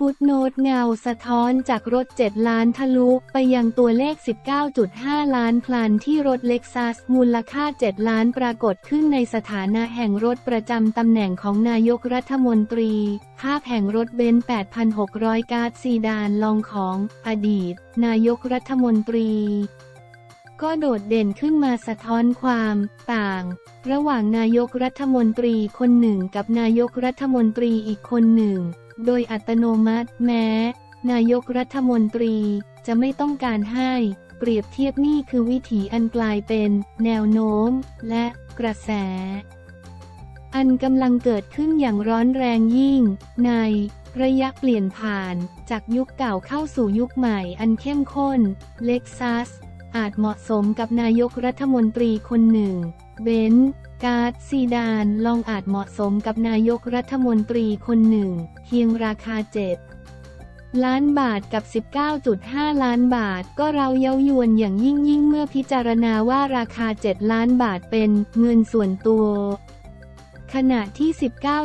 Footnote เงาสะท้อนจากรถ 7 ล้านทะลุ ไปยังตัวเลข 19.5 ล้านพลันที่รถ Lexus มูลค่า 7 ล้านปรากฏขึ้นในสถานะแห่งรถประจำตำแหน่งของนายกรัฐมนตรี ภาพแห่งรถเบนซ์ S600 Guard Sedan Long ของ อดีต นายกรัฐมนตรี ก็โดดเด่นขึ้นมาสะท้อนความต่าง ระหว่างนายกรัฐมนตรีคนหนึ่งกับนายกรัฐมนตรีอีกคนหนึ่ง โดยอัตโนมัติแม้ นายกรัฐมนตรีจะไม่ต้องการให้ เปรียบเทียบนี่คือวิถีอันกลายเป็น แนวโน้ม และกระแส อันกำลังเกิดขึ้นอย่างร้อนแรงยิ่ง ในระยะเปลี่ยนผ่านจากยุคเก่าเข้าสู่ยุคใหม่อันเข้มข้นเล็กซัส อาจเหมาะสมกับนายกรัฐมนตรีคนหนึ่ง เบนการ์ดซีดานลองอาจเหมาะสมกับนายกรัฐมนตรีคนหนึ่ง เพียงราคา7ล้านบาทกับ 19.5 ล้านบาท ก็เราเย้ายวนอย่างยิ่งยิ่งเมื่อพิจารณาว่าราคา 7 ล้านบาทเป็นเงินส่วนตัว ขณะที่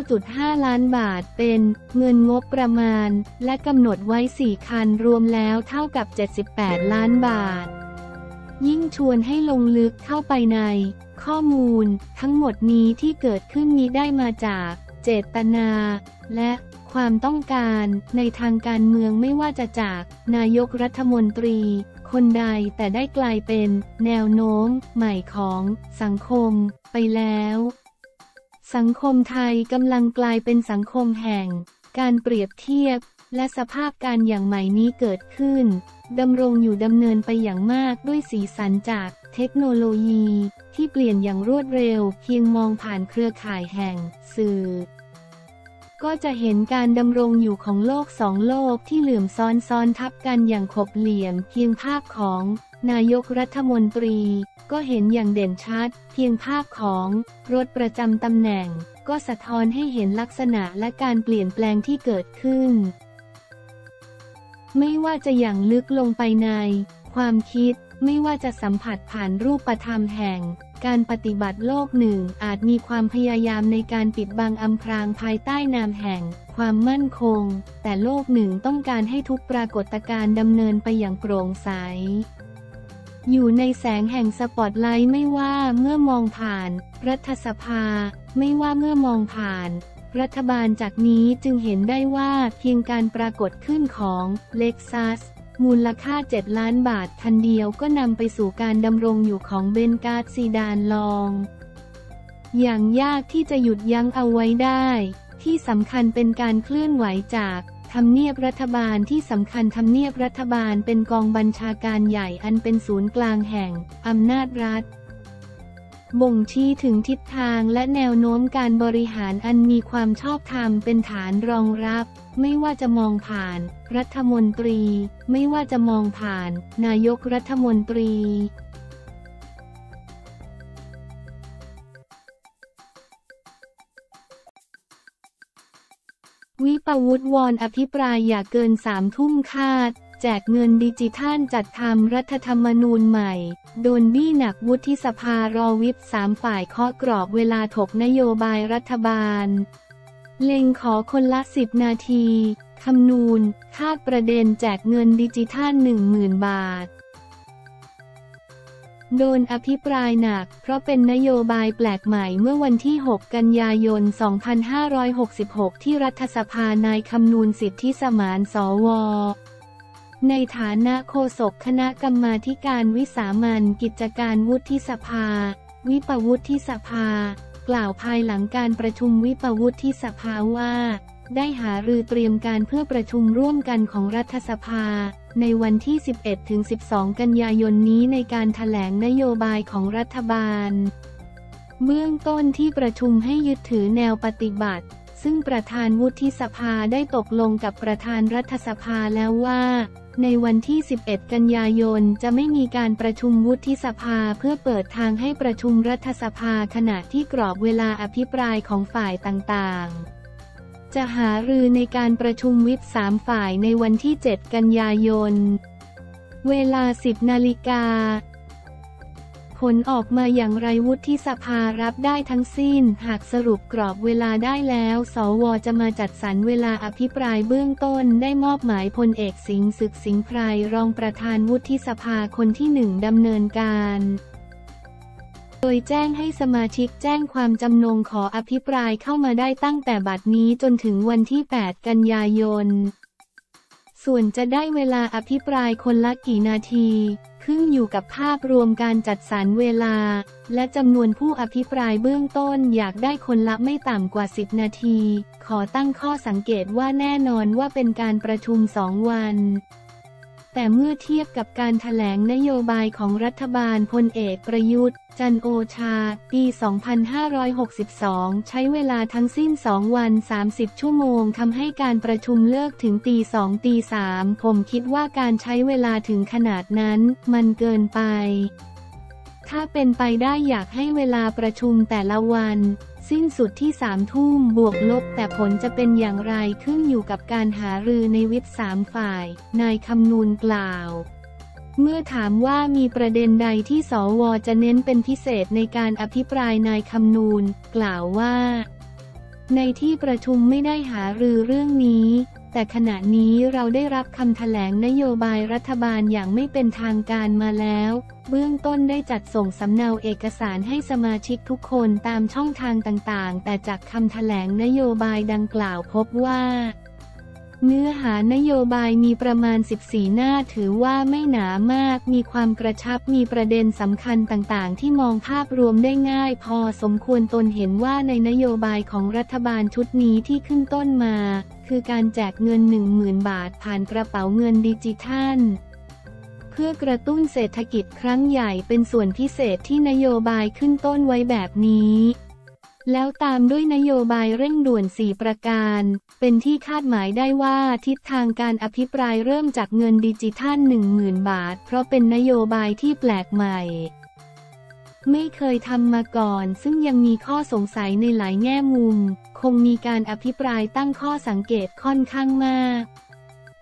19.5 ล้านบาทเป็นเงินงบประมาณ และกำหนดไว้ 4 คันรวมแล้วเท่ากับ 78 ล้านบาท ยิ่งชวนให้ลงลึกเข้าไปใน ข้อมูล ทั้งหมดนี้ที่เกิดขึ้นนี้ได้มาจาก เจตนา และความต้องการในทางการเมืองไม่ว่าจะจากนายกรัฐมนตรี คนใดแต่ได้กลายเป็นแนวโน้ม ใหม่ของสังคมไปแล้ว สังคมไทยกำลังกลายเป็นสังคมแห่ง การเปรียบเทียบ และสภาพการอย่างใหม่นี้เกิดขึ้นดำรงอยู่ดำเนินไปอย่างมากด้วยสีสันจากเทคโนโลยี ที่เปลี่ยนอย่างรวดเร็ว เพียงมองผ่านเครือข่ายแห่ง สื่อ ก็จะเห็นการดำรงอยู่ของโลกสองโลกที่เหลื่อมซ้อนซ้อนทับกันอย่างขบเหลี่ยม เพียงภาพของนายกรัฐมนตรี ก็เห็นอย่างเด่นชัด เพียงภาพของรถประจำตำแหน่ง ก็สะท้อนให้เห็นลักษณะและการเปลี่ยนแปลงที่เกิดขึ้น ไม่ว่าจะอย่างลึกลงไปใน ความคิด ไม่ว่าจะสัมผัสผ่านรูปธรรมแห่ง การปฏิบัติโลกหนึ่งอาจมีความพยายามในการปิดบังอำพรางภายใต้นามแห่ง ความมั่นคง แต่โลกหนึ่งต้องการให้ทุกปรากฏการณ์ดำเนินไปอย่างโปร่งใสอยู่ในแสงแห่งสปอตไลท์ไม่ว่าเมื่อมองผ่าน รัฐสภา ไม่ว่าเมื่อมองผ่าน รัฐบาลจากนี้จึงเห็นได้ว่าเพียงการปรากฏขึ้นของเล็กซัสมูลค่า 7 ล้านบาททันเดียวก็นำไปสู่การดำรงอยู่ของเบนการ์ดซีดานลอง อย่างยากที่จะหยุดยั้งเอาไว้ได้ ที่สำคัญเป็นการเคลื่อนไหวจากทำเนียบรัฐบาลที่สำคัญทำเนียบรัฐบาลเป็นกองบัญชาการใหญ่อันเป็นศูนย์กลางแห่งอำนาจรัฐ บ่งชี้ถึงทิศทางและแนวโน้มการบริหารอันมีความชอบธรรมเป็นฐานรองรับ ไม่ว่าจะมองผ่าน รัฐมนตรี ไม่ว่าจะมองผ่าน นายกรัฐมนตรีวิปวุฒวอนอภิปรายอย่าเกินสามทุ่มคาด แจกเงินดิจิทัลจัดทำรัฐธรรมนูญใหม่ โดนบี้หนักวุฒิสภารอวิปสามฝ่ายเคาะกรอบเวลาถกนโยบายรัฐบาล เล็งขอคนละสิบนาทีคำนูนคาดประเด็นแจกเงินดิจิทัล10,000 บาท โดนอภิปรายหนัก เพราะเป็นนโยบายแปลกใหม่เมื่อวันที่ 6 กันยายน 2566 ที่รัฐสภานายคำนูนสิทธิสมานสว ในฐานะโฆษกคณะกรรมาการวิสามันกิจการวุฒิสภา วิปวุฒิสภา กล่าวภายหลังการประชุมวิปวุฒิสภาว่า ได้หารือเตรียมการเพื่อประชุมร่วมกันของรัฐสภา ในวันที่ 11-12 กันยายนนี้ในการถแถลงนโยบายของรัฐบาล เบื้องต้นที่ประชุมให้ยึดถือแนวปฏิบัติ ซึ่งประธานวุฒิสภาได้ตกลงกับประธานรัฐสภาแล้วว่า ในวันที่ 11 กันยายนจะไม่มีการประชุมวุฒิสภาเพื่อเปิดทางให้ประชุมรัฐสภาขณะที่กรอบเวลาอภิปรายของฝ่ายต่างๆ จะหารือในการประชุมวิปสามฝ่ายในวันที่ 7 กันยายน เวลา 10 นาฬิกา ผลออกมาอย่างไรวุฒิสภารับได้ทั้งสิ้น หากสรุปกรอบเวลาได้แล้ว สวจะมาจัดสรรเวลาอภิปรายเบื้องต้นได้มอบหมายพลเอกสิงห์ศึกสิงห์ไพรรองประธานวุฒิสภาคนที่หนึ่งดำเนินการโดยแจ้งให้สมาชิกแจ้งความจำนงขออภิปรายเข้ามาได้ตั้งแต่บัดนี้จนถึงวันที่ 8 กันยายน ส่วนจะได้เวลาอภิปรายคนละกี่นาที ขึ้นอยู่กับภาพรวมการจัดสรรเวลา และจำนวนผู้อภิปรายเบื้องต้นอยากได้คนละไม่ต่ำกว่า 10 นาที ขอตั้งข้อสังเกตว่าแน่นอนว่าเป็นการประชุมสองวัน แต่เมื่อเทียบกับการถแถลงนโยบายของรัฐบาลพลเอกประยุทธ์ จันโอชา ปี 2562 ใช้เวลาทั้งสิ้น 2 วัน 30 ชั่วโมงทำให้การประชุมเลิกถึงตี 2 ตี 3 ผมคิดว่าการใช้เวลาถึงขนาดนั้น มันเกินไป ถ้าเป็นไปได้อยากให้เวลาประชุมแต่ละวัน สิ้นสุดที่สามทุ่มบวกลบ แต่ผลจะเป็นอย่างไรขึ้นอยู่กับการหารือในวิปสามฝ่าย นายคำนูนกล่าว เมื่อถามว่ามีประเด็นใดที่สวจะเน้นเป็นพิเศษในการอภิปรายนายคำนูนกล่าวว่า ในที่ประชุมไม่ได้หารือเรื่องนี้ แต่ขณะนี้เราได้รับคำแถลงนโยบายรัฐบาลอย่างไม่เป็นทางการมาแล้ว เบื้องต้นได้จัดส่งสำเนาเอกสารให้สมาชิกทุกคนตามช่องทางต่างๆ แต่จากคำแถลงนโยบายดังกล่าวพบว่า เนื้อหานโยบายมีประมาณ 14 หน้าถือว่าไม่หนามาก มีความกระชับมีประเด็นสำคัญต่างๆ ที่มองภาพรวมได้ง่าย พอสมควรตนเห็นว่าในนโยบายของรัฐบาลชุดนี้ที่ขึ้นต้นมา คือการแจกเงิน 10,000 บาทผ่านกระเป๋าเงินดิจิทัลเพื่อกระตุ้นเศรษฐกิจครั้งใหญ่เป็นส่วนพิเศษที่นโยบายขึ้นต้นไว้แบบนี้ แล้วตามด้วยนโยบายเร่งด่วน 4 ประการ เป็นที่คาดหมายได้ว่าทิศทางการอภิปรายเริ่มจากเงินดิจิทัล 10,000 บาท เพราะเป็นนโยบายที่แปลกใหม่ ไม่เคยทำมาก่อน ซึ่งยังมีข้อสงสัยในหลายแง่มุม คงมีการอภิปรายตั้งข้อสังเกตค่อนข้างมาก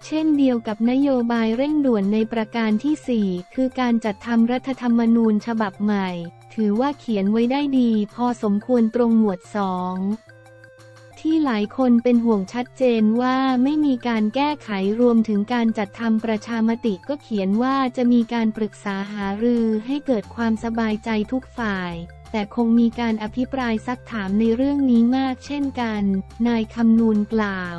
เช่นเดียวกับนโยบายเร่งด่วนในประการที่ 4 คือการจัดทำรัฐธรรมนูญฉบับใหม่ ถือว่าเขียนไว้ได้ดีพอสมควรตรงหมวด2ที่หลายคนเป็นห่วงชัดเจนว่าไม่มีการแก้ไขรวมถึงการจัดทำประชามติก็เขียนว่าจะมีการปรึกษาหารือให้เกิดความสบายใจทุกฝ่าย แต่คงมีการอภิปรายซักถามในเรื่องนี้มากเช่นกัน นายคำนูนกล่าว